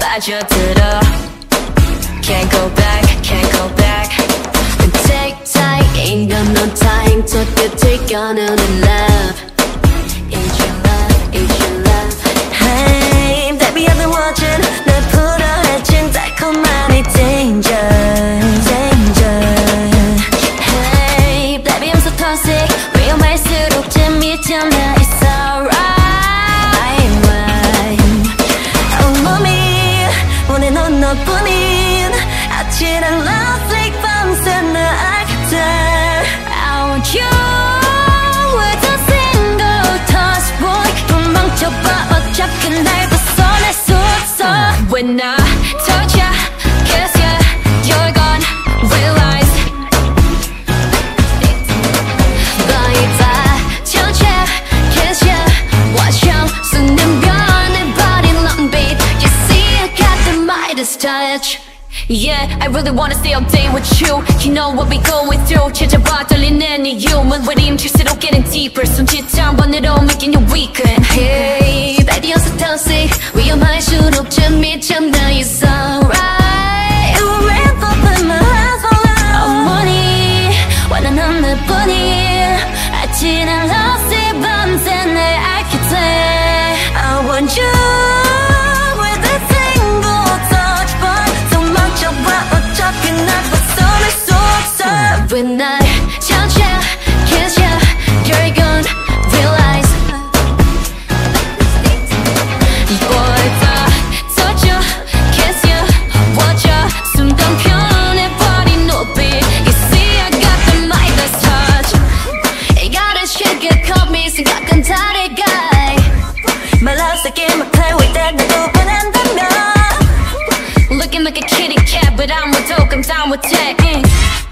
빠져들어 Can't go back, can't go back Take time, ain't got no time 저 끝을 꺼내는 love Is your love, is your love Hey, baby, I've been watching 날 풀어헤친 달콤한 이 danger, danger. Hey, baby I'm so toxic 위험할수록 재밌잖아 원해 넌 너뿐인 아찔한 love like 밤새 날 같아 I want you with a single touch boy 도망쳐봐 어차피 날 벗어날 수 없어 When I this touch. Yeah, I really wanna stay all day with you. You know what we going through. 찾아봐 떨리는 이 human. 왜림 칠수록 getting deeper. 손짓 한 번으로 making you weaker. Hey, 날이 어서 터세 위험할수록 잠이 now. It's alright. It will for up in my eyes fall out. 어머니 완전한 내 뿐이 아찔한 lost 밤새 내 I can play I want you. with that Looking like a kitty cat but I'm a dope, I'm down with tech mm.